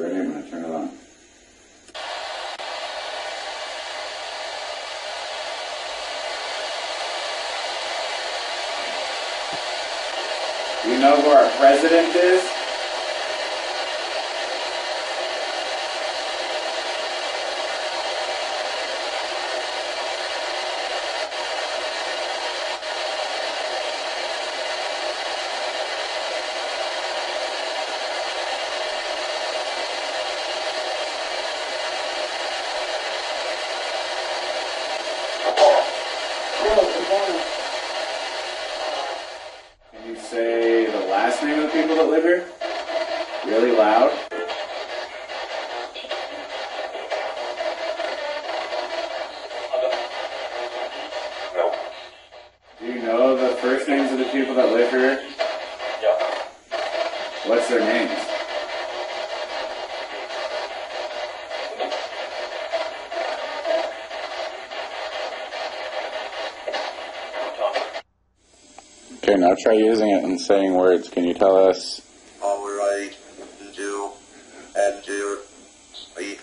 You ready? I'm gonna turn it on. You know who our president is? Can you say the last name of the people that live here? Really loud? No. Do you know the first names of the people that live here? Yeah. What's their names? Okay, now try using it and saying words. Can you tell us? All right. Do and do. Eat.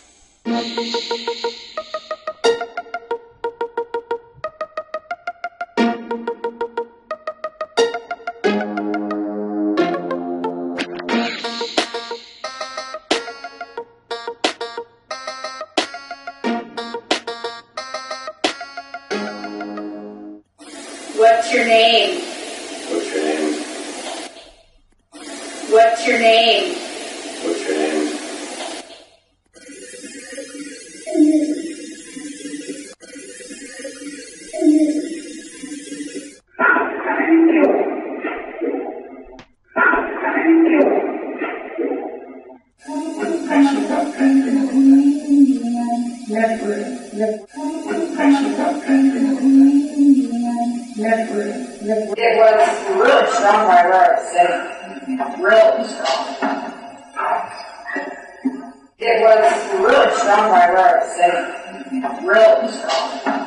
What's your name? What's your name? What's your name? What's your name? It was really strong right where I was sitting. Really strong. It was really strong right where I was sitting. Really strong.